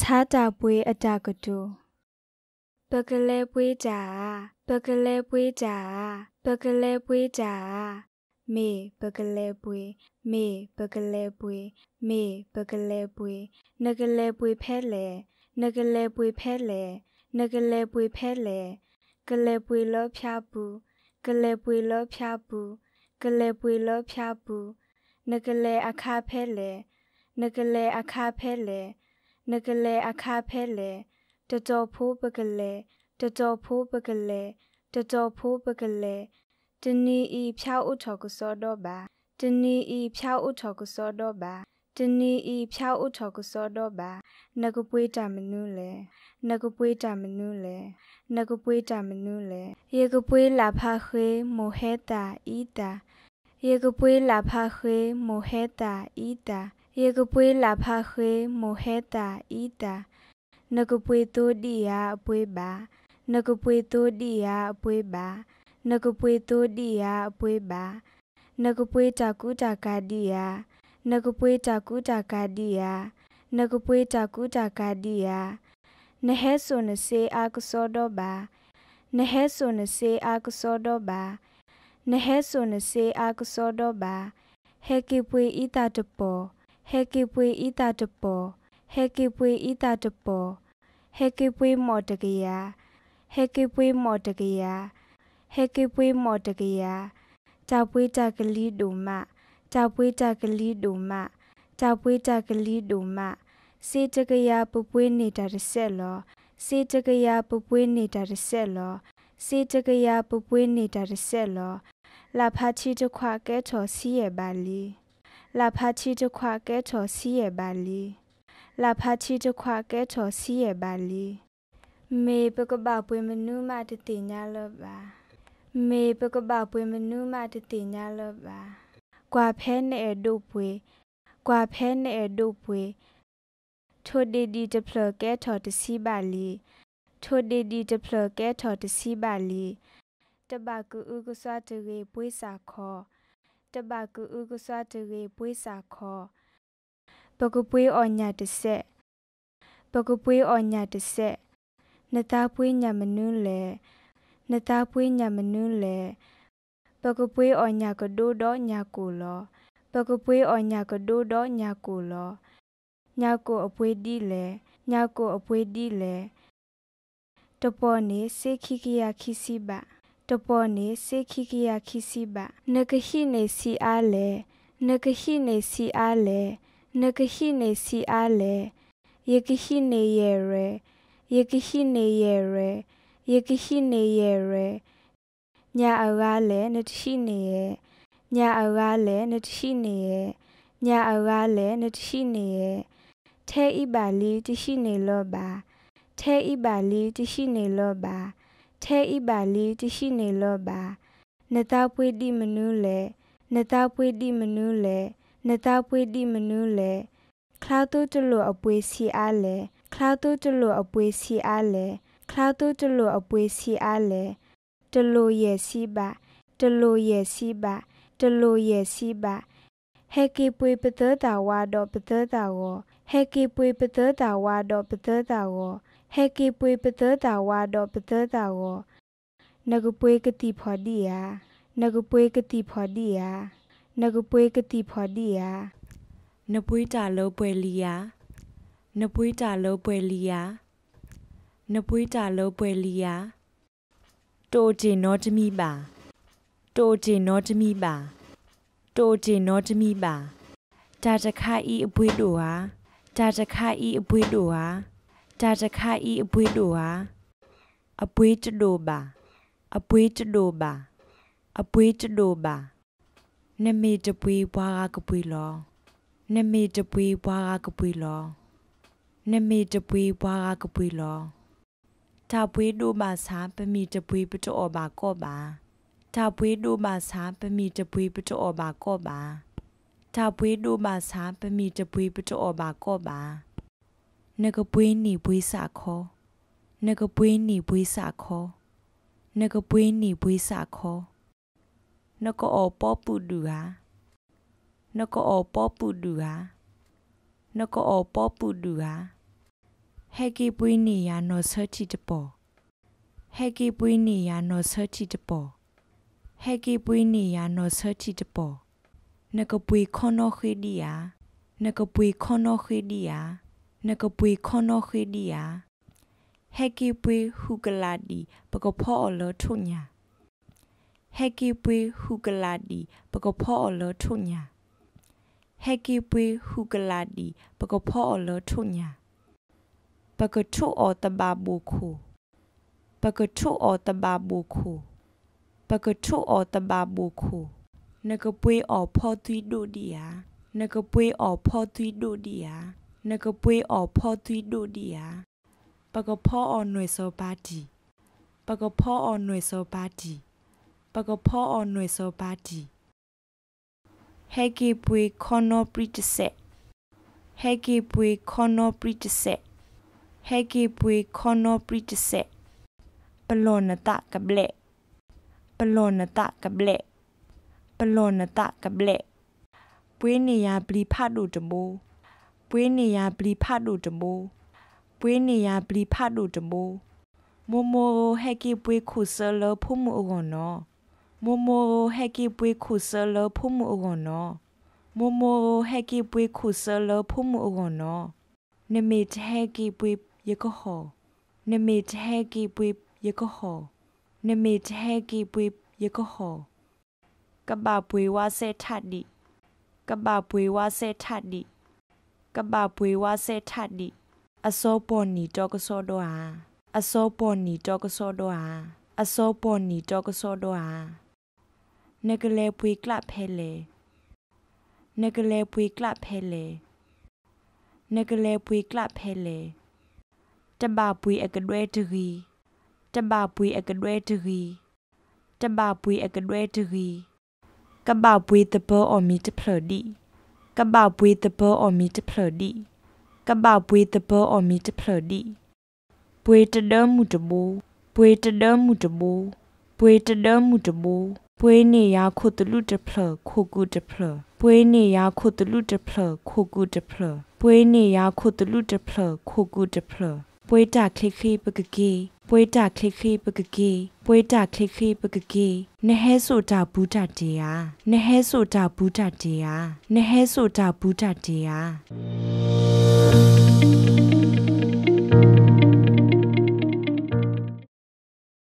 စာတာပွေအတကတူပကလဲပွေးတာပကလဲပွေးတာပကလဲပွေးတာမေပကလဲပွေမေပကလဲပွေမေပကလဲပွေနကလဲပွေဖဲလေနကလဲပွေဖဲလေနကလဲပွေဖဲလေကလဲပွေလောဖျားပူကလဲပွေလောဖျားပူကလဲပွေလောဖျားပူနကလဲအခါဖဲလေနကလဲအခါဖဲလေ နကလဲအခါဖဲလေတတော်ဖိုးပကလေတတော်ဖိုးပကလေတတော်ဖိုးပကလေတနီဤဖြောက်ဥထော်ကစောတော့ပါတနီဤဖြောက်ဥထော်ကစောတော့ပါတနီဤဖြောက်ဥထော်ကစောတော့ပါနကပွေးတမနုလေနကပွေးတမနုလေနကပွေးတမနုလေယေကပွေးလာဖခွေမိုဟေတာဤတာယေကပွေးလာဖခွေမိုဟေတာဤတာ ယေကပွေးလာဖခွေမိုဟေတာဤတာနကပွေတိုးဒီယာအပွေးပါနကပွေတိုးဒီယာအပွေးပါနကပွေတိုးဒီယာအပွေးပါနကပွေတာကူတာကာဒီယာနကပွေတာကူတာကာဒီယာနကပွေတာကူတာကာဒီယာနဟဲဆိုနစေအာကစောတော့ပါနဟဲဆိုနစေအာကစောတော့ပါနဟဲဆိုနစေအာကစောတော့ပါဟဲကေပွေဤတာတပေါ် ဟဲကေပွေဤတာတပေါ်ဟဲကေပွေဤတာတပေါ်ဟဲကေပွေမော်တကရဟဲကေပွေမော်တကရဟဲကေပွေမော်တကရကြောက်ပွေးကြကလေးဒုမကြောက်ပွေးကြကလေးဒုမကြောက်ပွေးကြကလေးဒုမစေတကရပပွေးနေတာတစ်ဆက်လောစေတကရပပွေးနေတာတစ်ဆက်လောစေတကရပပွေးနေတာတစ်ဆက်လောလာဖာချီတခွကဲထော်စီရဲ့ပါလီ လာဖာချီတခွကဲထော်စီရဲ့ပါလီလာဖာချီတခွကဲထော်စီရဲ့ပါလီမေပကပပွေမနုမတတိညာလောပါမေပကပပွေမနုမတတိညာလောပါကွာဖဲနဲ့ဒုပွေကွာဖဲနဲ့ဒုပွေထိုဒီဒီတဖလကဲထော်တစီပါလီထိုဒီဒီတဖလကဲထော်တစီပါလီတဘကူဥကစွာတရေပွေးစာခော တဘကူဥကစွာတရေပွေးစာခောပကပွေးအော်ညာတဆက်ပကပွေးအော်ညာတဆက်နတာပွေးညာမနုလေနတာပွေးညာမနုလေပကပွေးအော်ညာကဒိုတော့ညာကိုလောပကပွေးအော်ညာကဒိုတော့ညာကိုလောညာကိုအပွေးဒီလေညာကိုအပွေးဒီလေတပေါ်နေစေခိကရခိစီပါ တပေါ်နေစေခိကရခိစီပါနကဟိနေစီအားလေနကဟိနေစီအားလေနကဟိနေစီအားလေယေကဟိနေယေရယေကဟိနေယေရယေကဟိနေယေရညာအရာလေနတရှိနေယေညာအရာလေနတရှိနေယေညာအရာလေနတရှိနေယေထဲဣပါလီတရှိနေလောပါထဲဣပါလီတရှိနေလောပါ ထဲဣပါလီတရှိနေလောပါနတပွေတိမနုလေနတပွေတိမနုလေနတပွေတိမနုလေခလာတုတလို့အပွေစီအားလေခလာတုတလို့အပွေစီအားလေခလာတုတလို့အပွေစီအားလေတလို့ရဲ့စီပါတလို့ရဲ့စီပါတလို့ရဲ့စီပါဟဲကေပွေပသောတာဝါတော့ပသောတာကိုဟဲကေပွေပသောတာဝါတော့ပသောတာကို ဟဲကေပွေပသောတာဝါတော့ပသောတာကိုနဂပွေကတိဖော်ဒီယာနဂပွေကတိဖော်ဒီယာနဂပွေကတိဖော်ဒီယာနပွေးတာလောပွဲလီယာနပွေးတာလောပွဲလီယာနပွေးတာလောပွဲလီယာတိုဂျင်နောတမီပါတိုဂျင်နောတမီပါတိုဂျင်နောတမီပါတာတခါဤအပွေးတို့ဟာတာတခါဤအပွေးတို့ဟာ တာတခါဤအပွေးတို့ဟာအပွေးတတို့ပါအပွေးတတို့ပါအပွေးတတို့ပါနမေတပွေးဘွားကပွေးလောနမေတပွေးဘွားကပွေးလောနမေတပွေးဘွားကပွေးလောတာပွေးတို့ပါစားပမီတပွေးပတောပါကောပါတာပွေးတို့ပါစားပမီတပွေးပတောပါကောပါတာပွေးတို့ပါစားပမီတပွေးပတောပါကောပါ နကပွေးနီပွေးစာခောနကပွေးနီပွေးစာခောနကပွေးနီပွေးစာခောနကောပပူဒူဟာနကောပပူဒူဟာနကောပပူဒူဟာဟဲကေပွေးနေရနော်ဆချီတပေါ်ဟဲကေပွေးနေရနော်ဆချီတပေါ်ဟဲကေပွေးနေရနော်ဆချီတပေါ်နကပွေခေါနော်ခေဒီယာနကပွေခေါနော်ခေဒီယာ နကပွေခေါနော်ခေဒီယာဟဲကေပွေဟုကလာဒီပကဖောအလထုညာဟဲကေပွေဟုကလာဒီပကဖောအလထုညာဟဲကေပွေဟုကလာဒီပကဖောအလထုညာပကထုအောတဘဘူခုပကထုအောတဘဘူခုပကထုအောတဘဘူခုနကပွေအောဖောသွီဒိုဒီယာနကပွေအောဖောသွီဒိုဒီယာ နကပွေအော်ဖော်သွီဒိုဒီယာပကဖောအော်နွေစောပါတီပကဖောအော်နွေစောပါတီပကဖောအော်နွေစောပါတီဟဲကေပွေခေါနောပရိတဆက်ဟဲကေပွေခေါနောပရိတဆက်ဟဲကေပွေခေါနောပရိတဆက်ပလောနတကပလက်ပလောနတကပလက်ပလောနတကပလက်ပွေးနေရပလီဖတ်တို့တမိုး ပွေးနေရပလီဖတ်တို့တမိုးပွေးနေရပလီဖတ်တို့တမိုးမိုမိုဟဲကေပွေးခုဆလဖုံမအောနော်မိုမိုဟဲကေပွေးခုဆလဖုံမအောနော်မိုမိုဟဲကေပွေးခုဆလဖုံမအောနော်နမေတဟဲကေပွေးယကဟောနမေတဟဲကေပွေးယကဟောနမေတဟဲကေပွေးယကဟောကဘပွေဝါဆေထတ်ဒီကဘပွေဝါဆေထတ်ဒီ ကဘပွေဝါဆေထတ်ဒီအစောပေါ်နီတော့ကစောတော့ဟာအစောပေါ်နီတော့ကစောတော့ဟာအစောပေါ်နီတော့ကစောတော့ဟာနကလေပွေကလပ်ဖဲလေနကလေပွေကလပ်ဖဲလေနကလေပွေကလပ်ဖဲလေတဘပွေအကတွဲတရီတဘပွေအကတွဲတရီတဘပွေအကတွဲတရီကဘပွေတဘောအမီတဖလဒီ ကဘပွေတဘောအမီတဖလဒီကဘပွေတဘောအမီတဖလဒီပွေတဒမှုတဘူပွေတဒမှုတဘူပွေတဒမှုတဘူပွေနေရခုတလူတဖလခုကုတဖလပွေနေရခုတလူတဖလခုကုတဖလပွေနေရခုတလူတဖလခုကုတဖလပွေတာခလိခိပကကေ ပွေတာခလိခိပကကေပွေတာခလိခိပကကေနဟဲဆိုတာဘူတာတေယာနဟဲဆိုတာဘူတာတေယာနဟဲဆိုတာဘူတာတေယာ